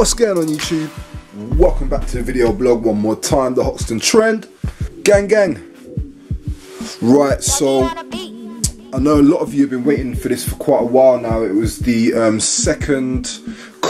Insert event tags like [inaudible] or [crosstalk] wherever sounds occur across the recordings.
What's going on YouTube? Welcome back to the video blog one more time, the Hoxton Trend. Gang gang. Right, so I know a lot of you have been waiting for this for quite a while now. It was the um, second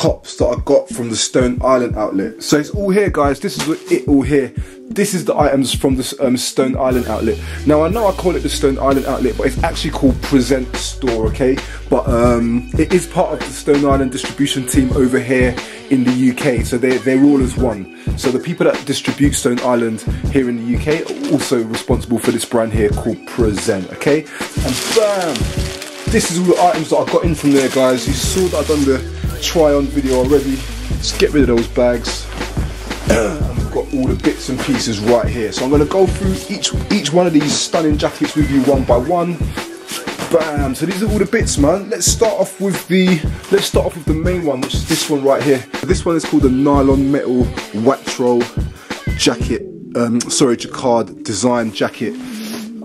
cops that I got from the Stone Island outlet. So it's all here guys, this is it all here this is the items from the um, Stone Island outlet. Now I know I call it the Stone Island outlet, but it's actually called Present Store, okay? But um, it is part of the Stone Island distribution team over here in the UK, so they're, they're all as one. So the people that distribute Stone Island here in the UK are also responsible for this brand here called Present, okay? And bam! This is all the items that I got in from there, guys. You saw that I've done the try on video already. Let's get rid of those bags. [clears throat] I've got all the bits and pieces right here. So I'm to go through each each one of these stunning jackets with you one by one. Bam! So these are all the bits, man. Let's start off with the let's start off with the main one, which is this one right here. This one is called the nylon metal Watro jacket. Um, sorry, jacquard design jacket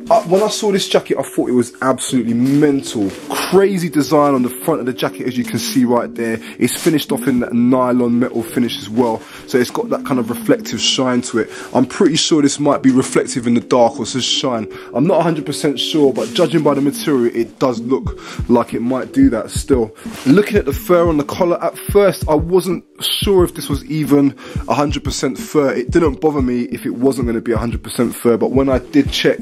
uh, when I saw this jacket, I thought it was absolutely mental. Crazy design on the front of the jacket, as you can see right there. It's finished off in that nylon metal finish as well. So it's got that kind of reflective shine to it. I'm pretty sure this might be reflective in the dark or says shine. I'm not 100% sure, but judging by the material, it does look like it might do that still. Looking at the fur on the collar, at first, I wasn't sure if this was even 100% fur. It didn't bother me if it wasn't going to be 100% fur, but when I did check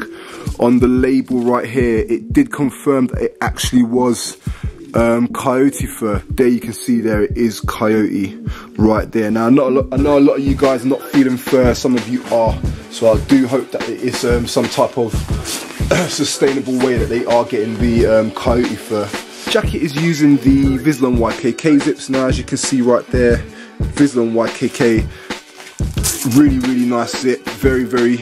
on the label right here, it did confirm that it actually was um, coyote fur. There you can see there it is coyote right there. Now, lot, I know a lot of you guys are not feeling fur, some of you are, so I do hope that it is um, some type of [clears throat] sustainable way that they are getting the um, coyote fur. Jacket is using the Vislon YKK zips now, as you can see right there. Vislon YKK, really, really nice zip, very, very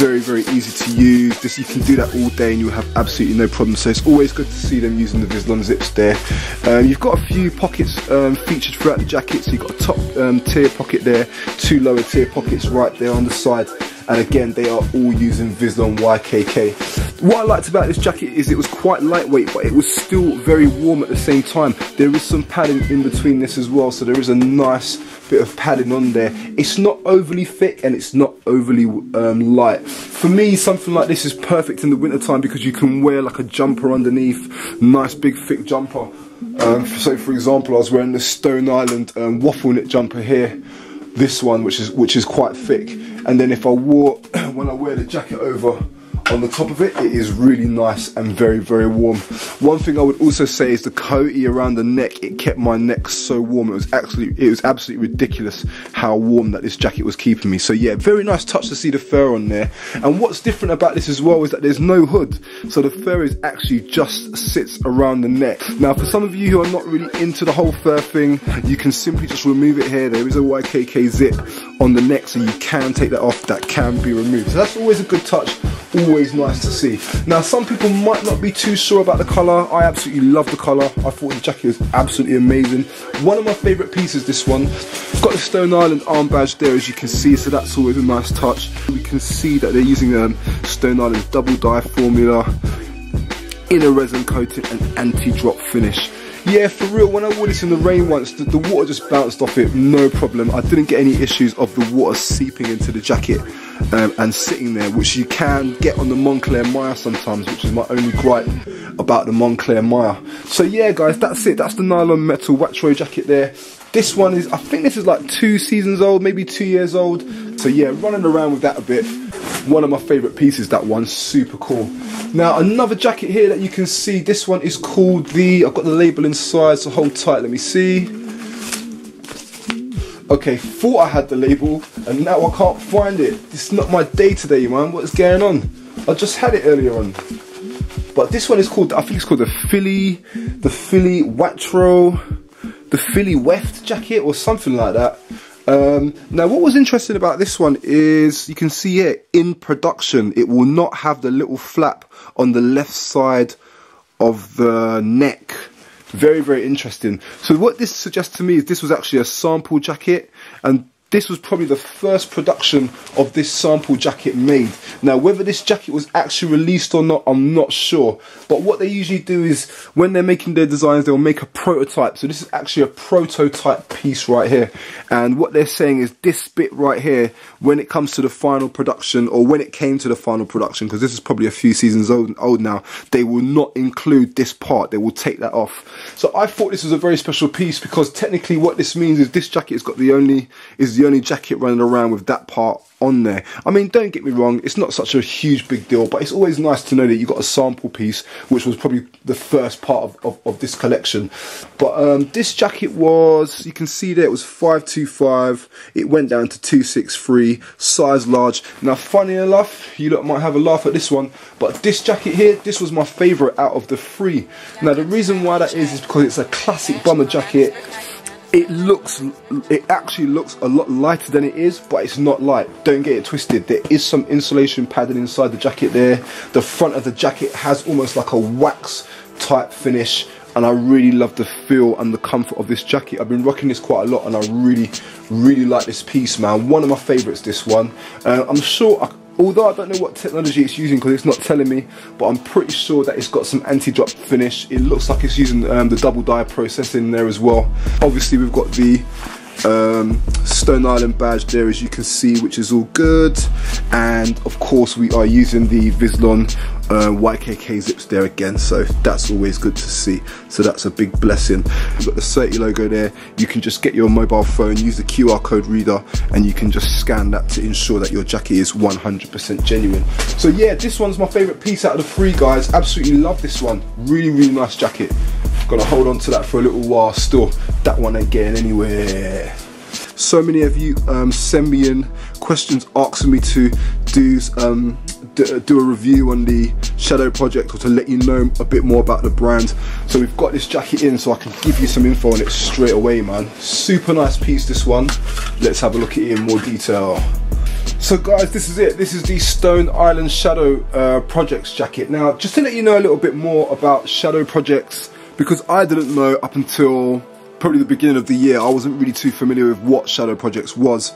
very very easy to use. This you can do that all day and you'll have absolutely no problem. So it's always good to see them using the Vislon zips there. Um, you've got a few pockets um, featured throughout the jacket. So you've got a top um, tier pocket there two lower tier pockets right there on the side and again they are all using Vislon YKK. What I liked about this jacket is it was quite lightweight but it was still very warm at the same time. There is some padding in between this as well so there is a nice bit of padding on there. It's not overly thick and it's not overly um, light. For me, something like this is perfect in the winter time because you can wear like a jumper underneath, nice big thick jumper. Um, so for example, I was wearing the Stone Island um, waffle knit jumper here, this one which is which is quite thick. And then if I wore, [clears throat] when I wear the jacket over, on the top of it, it is really nice and very, very warm. One thing I would also say is the coatie around the neck, it kept my neck so warm. It was actually, it was absolutely ridiculous how warm that this jacket was keeping me. So yeah, very nice touch to see the fur on there. And what's different about this as well is that there's no hood. So the fur is actually just sits around the neck. Now for some of you who are not really into the whole fur thing, you can simply just remove it here. There is a YKK zip on the neck so you can take that off, that can be removed. So that's always a good touch always nice to see. Now, some people might not be too sure about the colour. I absolutely love the colour. I thought the jacket was absolutely amazing. One of my favourite pieces, this one. Got the Stone Island arm badge there, as you can see, so that's always a nice touch. We can see that they're using um, Stone Island double dye formula in a resin coating and anti-drop finish. Yeah, for real, when I wore this in the rain once, the, the, water just bounced off it, no problem. I didn't get any issues of the water seeping into the jacket um, and sitting there, which you can get on the Moncler Maya sometimes, which is my only gripe about the Moncler Maya. So yeah, guys, that's it. That's the nylon metal Watro jacket there. This one is, I think this is like two seasons old, maybe two years old. So yeah, running around with that a bit. One of my favourite pieces, that one, super cool. Now another jacket here that you can see, this one is called the, I've got the label inside, so hold tight, let me see. Okay, thought I had the label, and now I can't find it. It's not my day today, man, what's going on? I just had it earlier on. But this one is called, I think it's called the Philly, the Philly Watro, the Philly Weft jacket or something like that. Um, now, what was interesting about this one is you can see it in production. It will not have the little flap on the left side of the neck. Very, very interesting. So what this suggests to me is this was actually a sample jacket and this was probably the first production of this sample jacket made. Now, whether this jacket was actually released or not, I'm not sure. But what they usually do is, when they're making their designs, they'll make a prototype. So this is actually a prototype piece right here. And what they're saying is this bit right here, when it comes to the final production, or when it came to the final production, because this is probably a few seasons old, old now, they will not include this part. They will take that off. So I thought this was a very special piece because technically what this means is this jacket has got the only, is the only jacket running around with that part on there. I mean, don't get me wrong, it's not such a huge big deal, but it's always nice to know that you got a sample piece, which was probably the first part of, of, of this collection. But um, this jacket was, you can see there, it was 525, it went down to 263, size large. Now, funny enough, you lot might have a laugh at this one, but this jacket here, this was my favourite out of the three. Now, the reason why that is, is because it's a classic bomber jacket it looks it actually looks a lot lighter than it is but it's not light. Don't get it twisted. There is some insulation padding inside the jacket there. The front of the jacket has almost like a wax type finish and I really love the feel and the comfort of this jacket. I've been rocking this quite a lot and I really really like this piece man. One of my favorites this one. Uh, I'm sure I, although I don't know what technology it's using because it's not telling me but I'm pretty sure that it's got some anti-drop finish. It looks like it's using um, the double dye processing there as well. Obviously we've got the um, Stone Island badge there as you can see which is all good. And of course we are using the Vislon uh, YKK zips there again so that's always good to see. So that's a big blessing. We've got the Certilogo there. You can just get your mobile phone use the QR code reader and you can just scan that to ensure that your jacket is 100% genuine. So yeah this one's my favorite piece out of the three guys. Absolutely love this one. Really really nice jacket gonna hold on to that for a little while still that one ain't getting anywhere so many of you um, send me in questions asking me to do um, do a review on the Shadow project or to let you know a bit more about the brand. So we've got this jacket in so I can give you some info on it straight away man. Super nice piece this one. Let's have a look at it in more detail. So guys, this is it. This is the Stone Island Shadow uh, Projects jacket. Now, just to let you know a little bit more about Shadow Projects, because I didn't know up until probably the beginning of the year, I wasn't really too familiar with what Shadow Projects was.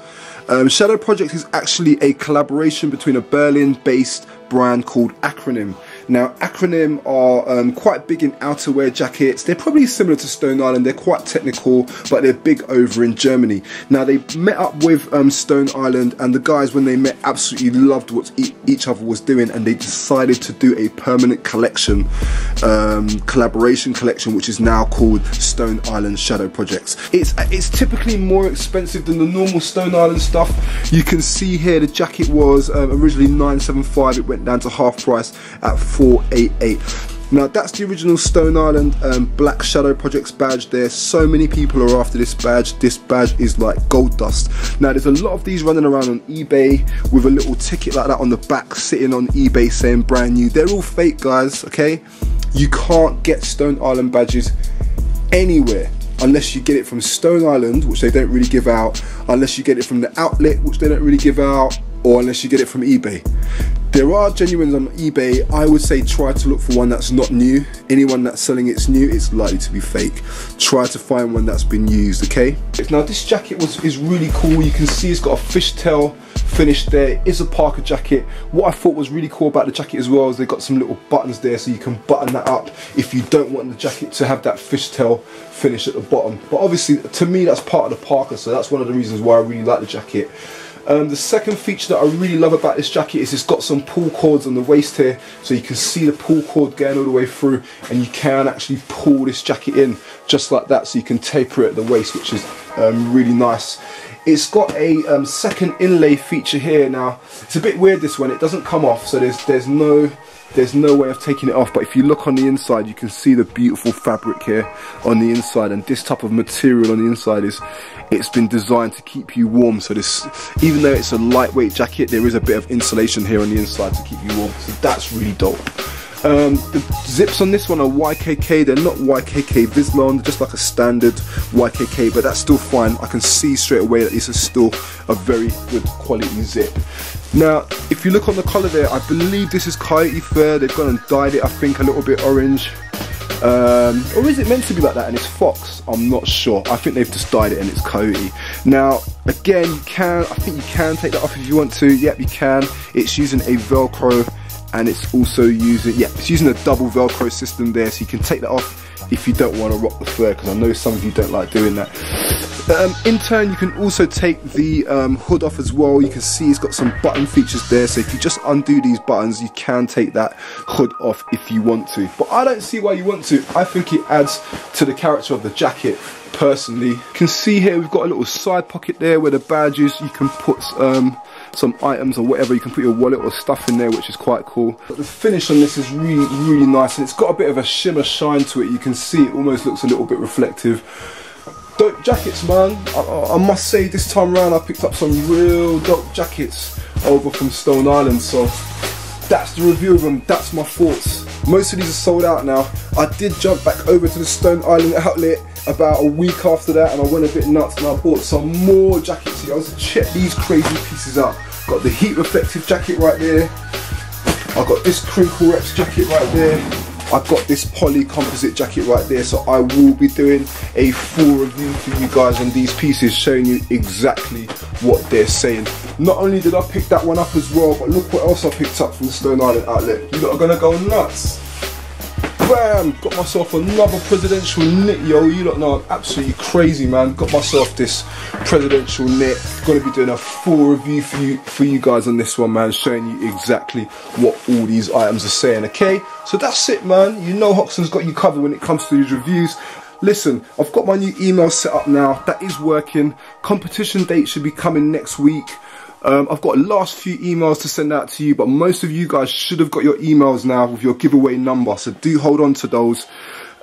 Um, Shadow Projects is actually a collaboration between a Berlin-based brand called Acronym. Now, Acronym are um, quite big in outerwear jackets. They're probably similar to Stone Island. They're quite technical, but they're big over in Germany. Now, they met up with um, Stone Island, and the guys, when they met, absolutely loved what e each other was doing, and they decided to do a permanent collection, um, collaboration collection, which is now called Stone Island Shadow Projects. It's it's typically more expensive than the normal Stone Island stuff. You can see here the jacket was um, originally 975. It went down to half price at 488 now that's the original Stone Island um, Black Shadow Projects badge there. So many people are after this badge. This badge is like gold dust. Now there's a lot of these running around on eBay with a little ticket like that on the back sitting on eBay saying brand new. They're all fake guys, okay? You can't get Stone Island badges anywhere unless you get it from Stone Island, which they don't really give out, unless you get it from the outlet, which they don't really give out, or unless you get it from eBay. There are genuines on eBay. I would say try to look for one that's not new. Anyone that's selling it's new, it's likely to be fake. Try to find one that's been used, okay? Now this jacket was is really cool. You can see it's got a fishtail finish there. It's a parka jacket. What I thought was really cool about the jacket as well is they got some little buttons there so you can button that up if you don't want the jacket to have that fishtail finish at the bottom. But obviously to me that's part of the parka so that's one of the reasons why I really like the jacket. Um, the second feature that I really love about this jacket is it's got some pull cords on the waist here so you can see the pull cord going all the way through and you can actually pull this jacket in just like that so you can taper it at the waist which is um, really nice. It's got a um, second inlay feature here now. It's a bit weird this one, it doesn't come off so there's, there's no there's no way of taking it off but if you look on the inside you can see the beautiful fabric here on the inside. And this type of material on the inside is it's been designed to keep you warm. So this even though it's a lightweight jacket there is a bit of insulation here on the inside to keep you warm. So that's really dope. Um, the zips on this one are YKK, they're not YKK Vislon, just like a standard YKK, but that's still fine. I can see straight away that this is still a very good quality zip. Now, if you look on the collar there, I believe this is Coyote Fur. They've gone and dyed it, I think, a little bit orange. Um, or is it meant to be like that and it's Fox? I'm not sure. I think they've just dyed it and it's Coyote. Now, again, you can, I think you can take that off if you want to. Yep, you can. It's using a Velcro and it's also using, yeah, it's using a double Velcro system there. So you can take that off if you don't want to rock the fur because I know some of you don't like doing that. Um, in turn, you can also take the um, hood off as well. You can see it's got some button features there. So if you just undo these buttons, you can take that hood off if you want to. But I don't see why you want to. I think it adds to the character of the jacket personally. You can see here we've got a little side pocket there where the badges. You can put um, some items or whatever. You can put your wallet or stuff in there, which is quite cool. But the finish on this is really, really nice. And it's got a bit of a shimmer shine to it. You can see it almost looks a little bit reflective. Dope jackets, man. I, I must say this time around I picked up some real dope jackets over from Stone Island. So that's the review of them. That's my thoughts. Most of these are sold out now. I did jump back over to the Stone Island outlet about a week after that and I went a bit nuts and I bought some more jackets here. I was to check these crazy pieces out. Got the heat reflective jacket right there. I got this crinkle reps jacket right there. I've got this poly composite jacket right there so I will be doing a full review for you guys on these pieces showing you exactly what they're saying. Not only did I pick that one up as well but look what else I picked up from the Stone Island outlet. You lot are gonna go nuts. Bam! Got myself another presidential knit, yo. You lot know I'm absolutely crazy, man. Got myself this presidential knit. Gonna be doing a full review for you for you guys on this one, man, showing you exactly what all these items are saying. Okay, so that's it, man. You know Hoxton's got you covered when it comes to these reviews. Listen, I've got my new email set up now. That is working. Competition date should be coming next week. Um, I've got a last few emails to send out to you, but most of you guys should have got your emails now with your giveaway number. So do hold on to those.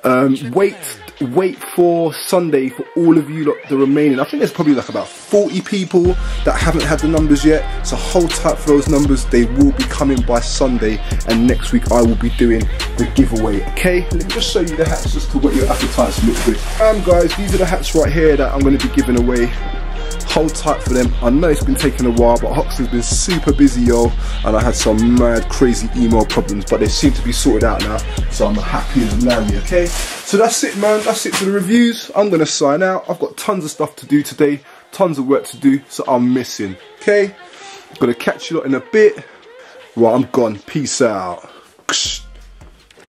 Um, wait, wait for Sunday for all of you lot, the remaining. I think there's probably like about 40 people that haven't had the numbers yet. So hold tight for those numbers. They will be coming by Sunday. And next week I will be doing the giveaway. Okay, let me just show you the hats just to whet your appetites look good. Um, guys, these are the hats right here that I'm going to be giving away hold tight for them. I know it's been taking a while, but Hoxton's been super busy, yo, and I had some mad, crazy email problems, but they seem to be sorted out now, so I'm happy as Larry, okay? So that's it, man. That's it for the reviews. I'm gonna sign out. I've got tons of stuff to do today, tons of work to do, so I'm missing, okay? Gonna catch you lot in a bit. Right, I'm gone. Peace out.